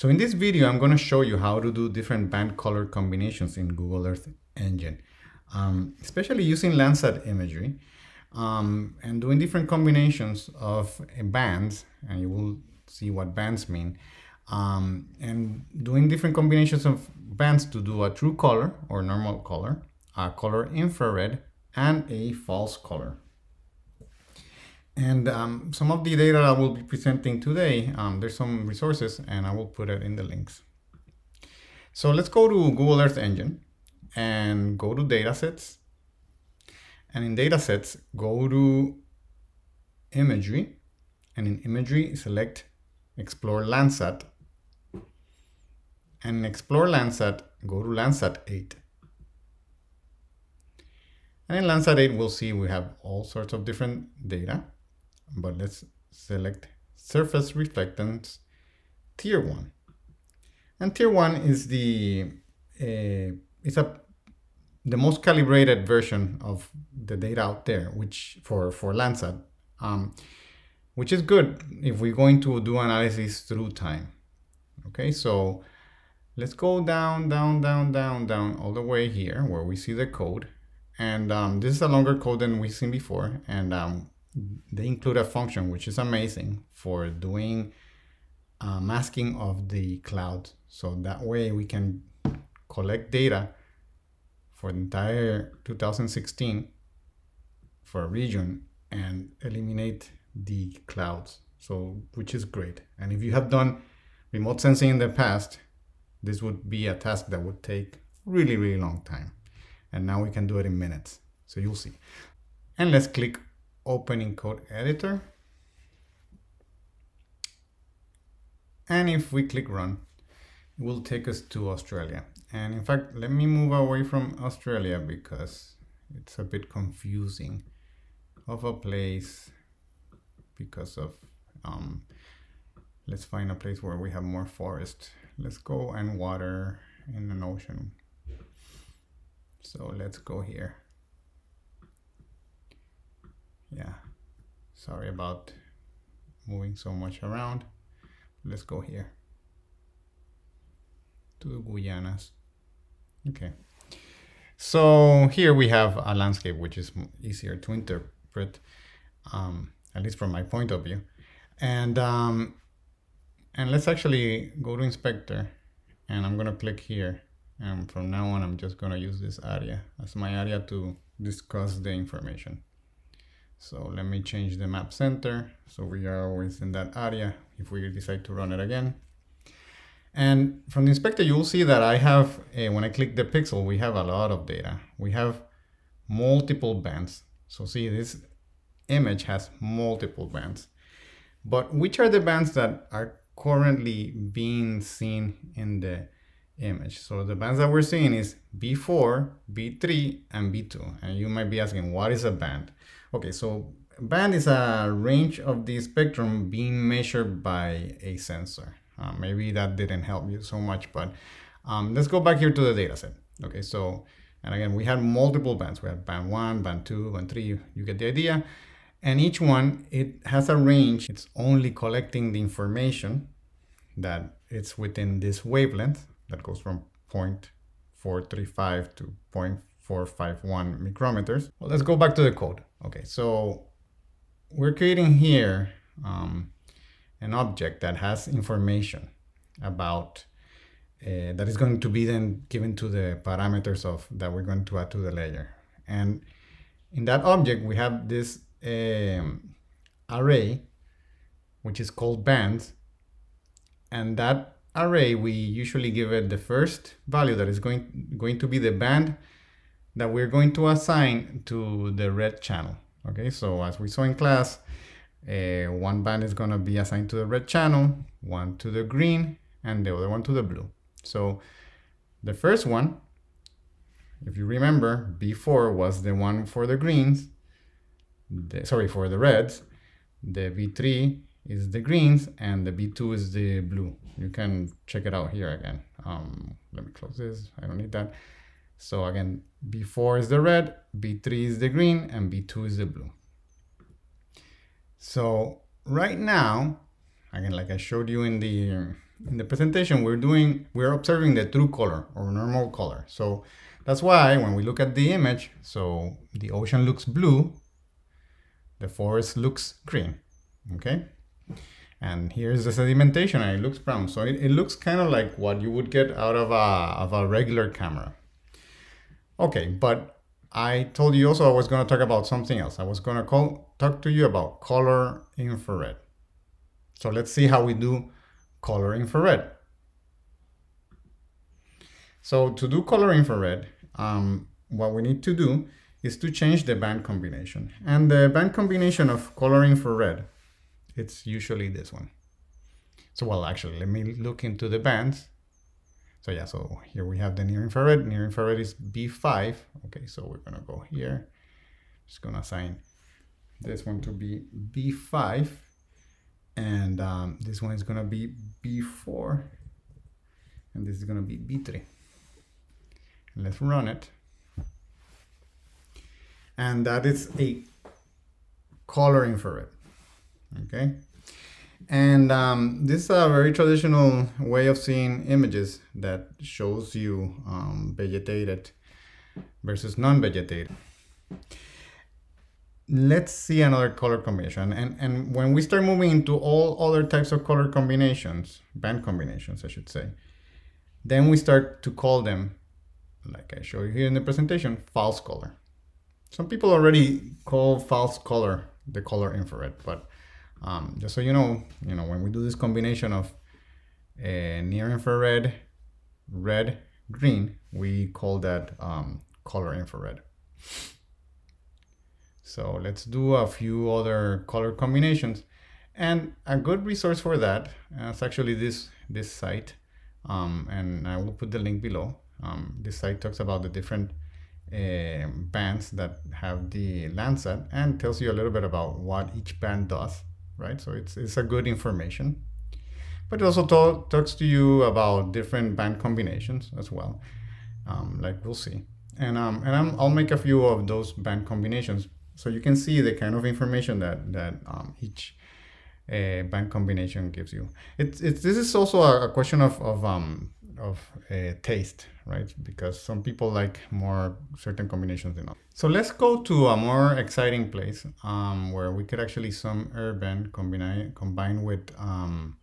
So in this video, I'm going to show you how to do different band color combinations in Google Earth Engine, um, especially using Landsat imagery um, and doing different combinations of bands, and you will see what bands mean, um, and doing different combinations of bands to do a true color or normal color, a color infrared, and a false color. And um, some of the data I will be presenting today, um, there's some resources and I will put it in the links. So let's go to Google Earth Engine and go to datasets. And in datasets, go to imagery and in imagery, select explore Landsat. And in explore Landsat, go to Landsat 8. And in Landsat 8, we'll see we have all sorts of different data but let's select surface reflectance tier 1 and tier 1 is the uh, it's a the most calibrated version of the data out there which for for Landsat um, which is good if we're going to do analysis through time. Okay so let's go down down down down down all the way here where we see the code. And um, this is a longer code than we've seen before. And um, they include a function which is amazing for doing uh, masking of the cloud. So that way we can collect data for the entire 2016 for a region and eliminate the clouds. So, which is great. And if you have done remote sensing in the past, this would be a task that would take really, really long time. And now we can do it in minutes. So you'll see. And let's click opening code editor. And if we click run, it will take us to Australia. And in fact, let me move away from Australia because it's a bit confusing of a place because of, um, let's find a place where we have more forest. Let's go and water in an ocean. So let's go here yeah. Sorry about moving so much around. Let's go here. To the Guyanas. Okay. So here we have a landscape which is easier to interpret um, at least from my point of view. And um, and let's actually go to inspector and I'm gonna click here. And from now on I'm just gonna use this area as my area to discuss the information so let me change the map center. So we are always in that area if we decide to run it again. And from the inspector, you'll see that I have, uh, when I click the pixel, we have a lot of data. We have multiple bands. So see this image has multiple bands. But which are the bands that are currently being seen in the image? So the bands that we're seeing is B4, B3, and B2. And you might be asking, what is a band? Okay, so band is a range of the spectrum being measured by a sensor. Uh, maybe that didn't help you so much, but um, let's go back here to the data set. Okay, so, and again, we had multiple bands. We had band one, band two, band three, you get the idea. And each one, it has a range. It's only collecting the information that it's within this wavelength that goes from 0.435 to 0.451 micrometers. Well, let's go back to the code. Okay, so we're creating here um, an object that has information about uh, that is going to be then given to the parameters of that we're going to add to the layer. And in that object, we have this um, array, which is called bands. And that array, we usually give it the first value that is going, going to be the band that we're going to assign to the red channel. Okay, so as we saw in class, uh, one band is going to be assigned to the red channel, one to the green, and the other one to the blue. So the first one, if you remember, B4 was the one for the greens, the, sorry, for the reds. The B3 is the greens, and the B2 is the blue. You can check it out here again. Um, let me close this. I don't need that. So again, B4 is the red, B3 is the green, and B2 is the blue. So right now, again, like I showed you in the in the presentation, we're doing, we're observing the true color or normal color. So that's why when we look at the image, so the ocean looks blue, the forest looks green, okay? And here's the sedimentation and it looks brown. So it, it looks kind of like what you would get out of a, of a regular camera. Okay, but I told you also I was going to talk about something else. I was going to call, talk to you about color infrared. So let's see how we do color infrared. So to do color infrared, um, what we need to do is to change the band combination. And the band combination of color infrared, it's usually this one. So well, actually, let me look into the bands. So yeah, so here we have the near infrared. Near infrared is B5. Okay, so we're gonna go here. Just gonna assign this one to be B5. And um, this one is gonna be B4. And this is gonna be B3. And Let's run it. And that is a color infrared, okay? And um, this is a very traditional way of seeing images that shows you um, vegetated versus non-vegetated. Let's see another color combination. And, and when we start moving into all other types of color combinations, band combinations, I should say, then we start to call them like I show you here in the presentation, false color. Some people already call false color the color infrared, but um, just so you know, you know, when we do this combination of uh, near infrared, red, green, we call that um, color infrared. So let's do a few other color combinations. And a good resource for that is actually this, this site. Um, and I will put the link below. Um, this site talks about the different uh, bands that have the Landsat and tells you a little bit about what each band does, right? So it's, it's a good information. But it also talk, talks to you about different band combinations as well, um, like we'll see. And, um, and i will make a few of those band combinations so you can see the kind of information that, that um, each uh, band combination gives you. It's, it's, this is also a, a question of, of um, of uh, taste, right? Because some people like more certain combinations than others. So let's go to a more exciting place um, where we could actually some urban combine combine with um,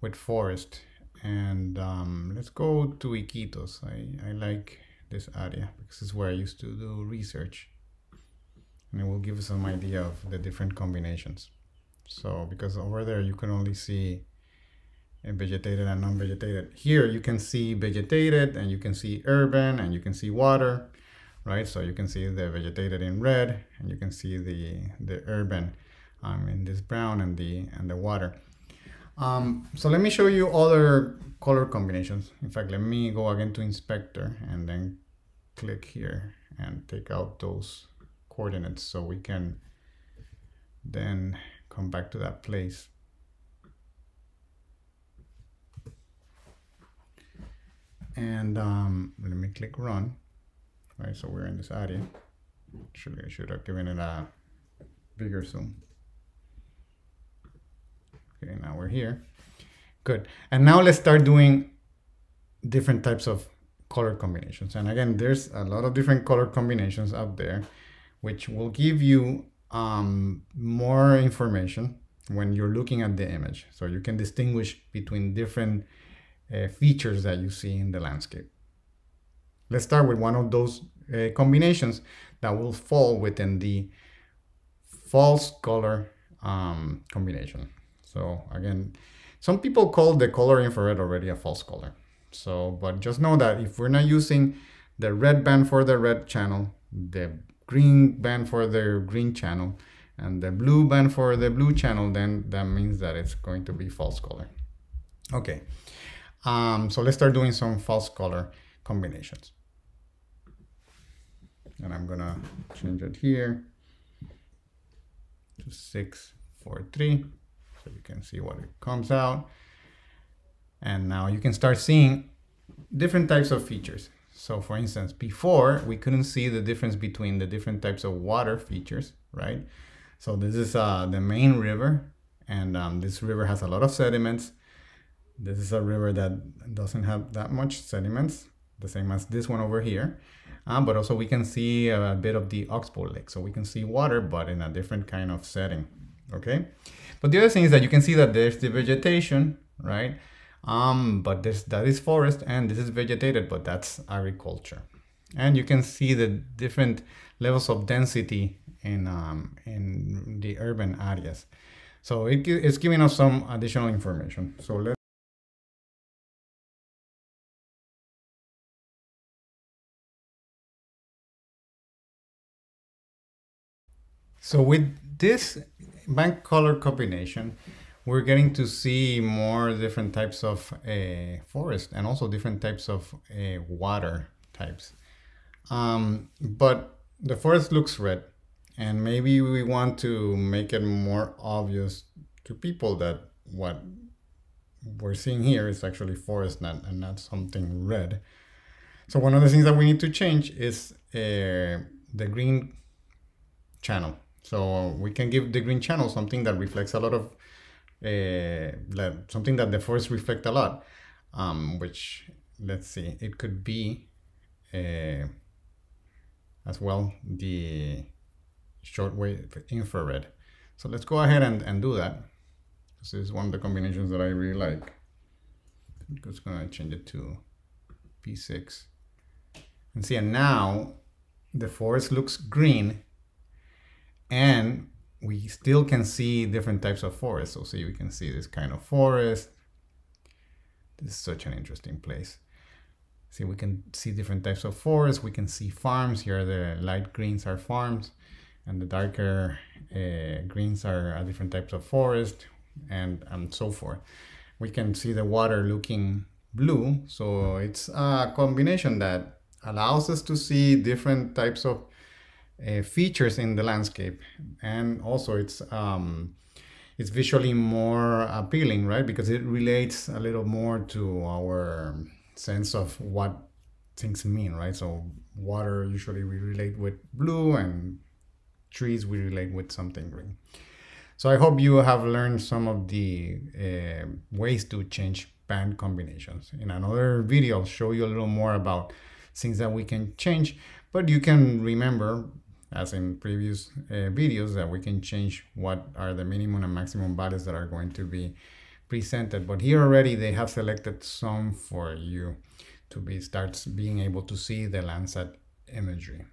with forest. And um, let's go to Iquitos. I, I like this area because it's where I used to do research. And it will give us some idea of the different combinations. So because over there you can only see and vegetated and non-vegetated. Here you can see vegetated and you can see urban and you can see water, right? So you can see the vegetated in red and you can see the, the urban um, in this brown and the, and the water. Um, so let me show you other color combinations. In fact, let me go again to inspector and then click here and take out those coordinates so we can then come back to that place. And um, let me click run. Right, so we're in this area. Actually, I should have given it a bigger zoom. Okay, now we're here. Good. And now let's start doing different types of color combinations. And again, there's a lot of different color combinations out there, which will give you um, more information when you're looking at the image. So you can distinguish between different uh, features that you see in the landscape. Let's start with one of those uh, combinations that will fall within the false color um, combination. So again, some people call the color infrared already a false color. So, but just know that if we're not using the red band for the red channel, the green band for the green channel, and the blue band for the blue channel, then that means that it's going to be false color. Okay, um, so let's start doing some false color combinations. And I'm gonna change it here to 643 so you can see what it comes out. And now you can start seeing different types of features. So for instance, before we couldn't see the difference between the different types of water features, right? So this is uh, the main river and um, this river has a lot of sediments This is a river that doesn't have that much sediments, the same as this one over here. Um, but also we can see a bit of the Oxbow Lake. So we can see water, but in a different kind of setting, okay? But the other thing is that you can see that there's the vegetation, right? Um, but this that is forest and this is vegetated, but that's agriculture. And you can see the different levels of density in, um, in the urban areas. So it, it's giving us some additional information. So let's So with this band color combination, we're getting to see more different types of uh, forest and also different types of uh, water types. Um, but the forest looks red and maybe we want to make it more obvious to people that what we're seeing here is actually forest not, and not something red. So one of the things that we need to change is uh, the green channel. So we can give the green channel something that reflects a lot of, uh, something that the forest reflect a lot, um, which let's see, it could be uh, as well the shortwave infrared. So let's go ahead and, and do that. This is one of the combinations that I really like. I'm just gonna change it to B6. And see, and now the forest looks green and we still can see different types of forests. So see, we can see this kind of forest. This is such an interesting place. See, we can see different types of forests. We can see farms. Here, the light greens are farms, and the darker uh, greens are different types of forest, and and so forth. We can see the water looking blue. So it's a combination that allows us to see different types of uh, features in the landscape. And also it's um, it's visually more appealing right? Because it relates a little more to our sense of what things mean right? So water usually we relate with blue and trees we relate with something green. So i hope you have learned some of the uh, ways to change band combinations. In another video i'll show you a little more about things that we can change but you can remember as in previous uh, videos that we can change what are the minimum and maximum values that are going to be presented. But here already they have selected some for you to be starts being able to see the Landsat imagery.